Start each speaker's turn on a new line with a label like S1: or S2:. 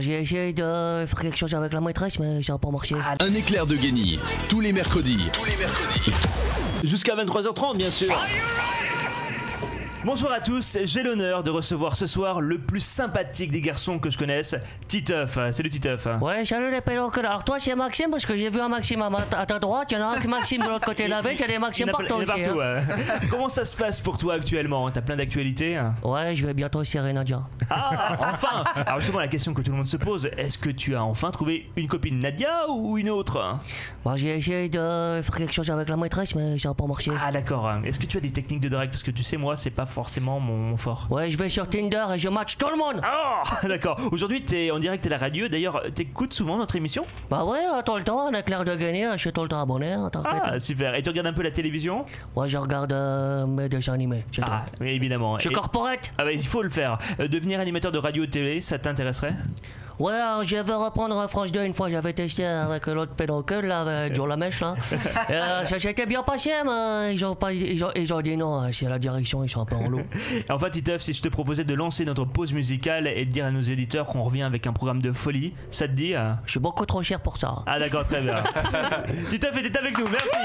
S1: J'ai essayé de faire quelque chose avec la maîtresse, mais ça n'a pas marché.
S2: Un éclair de génie, tous les mercredis. Tous les mercredis.
S3: Jusqu'à 23h30, bien sûr. Bonsoir à tous, j'ai l'honneur de recevoir ce soir le plus sympathique des garçons que je connaisse, Titeuf. Salut Titeuf.
S1: Ouais, salut les pédophiles. Alors toi, c'est Maxime, parce que j'ai vu un Maxime à, ma- à ta droite, il y en a un Maxime de l'autre côté de la veille, il y a des Maximes partout aussi.
S3: partout,
S1: hein.
S3: ouais. Comment ça se passe pour toi actuellement T'as plein d'actualités
S1: Ouais, je vais bientôt serrer Nadia.
S3: Ah, enfin Alors justement, la question que tout le monde se pose, est-ce que tu as enfin trouvé une copine Nadia ou une autre?
S1: Moi, j'ai essayé de faire quelque chose avec la maîtresse, mais ça n'a pas marché.
S3: Ah d'accord, est-ce que tu as des techniques de drague? Parce que tu sais, moi, c'est pas forcément mon fort.
S1: Ouais, je vais sur Tinder et je match tout le monde.
S3: Oh D'accord, aujourd'hui t'es en direct à la radio, d'ailleurs t'écoutes souvent notre émission?
S1: Bah ouais, tout le temps, on est clair de gagner, je suis tout le temps abonné.
S3: Ah super, et tu regardes un peu la télévision?
S1: Ouais, je regarde euh, mes dessins animés.
S3: Ah, oui, évidemment.
S1: Je suis
S3: Et-
S1: corporate.
S3: Ah bah il faut le faire. Euh, devenir animateur de radio et télé, ça t'intéresserait?
S1: Ouais, alors, je vais reprendre France 2 une fois, j'avais testé avec l'autre pédocule, là, avec Joe Lamèche, là. Et, euh, ça s'était bien passé, mais ils ont, pas, ils ont, ils ont dit non, euh, c'est la direction, ils sont un peu en loup.
S3: Et Enfin Titeuf, si je te proposais de lancer notre pause musicale et de dire à nos éditeurs qu'on revient avec un programme de folie, ça te dit euh
S1: Je suis beaucoup trop cher pour ça.
S3: Ah d'accord, très bien. Titeuf était avec nous, merci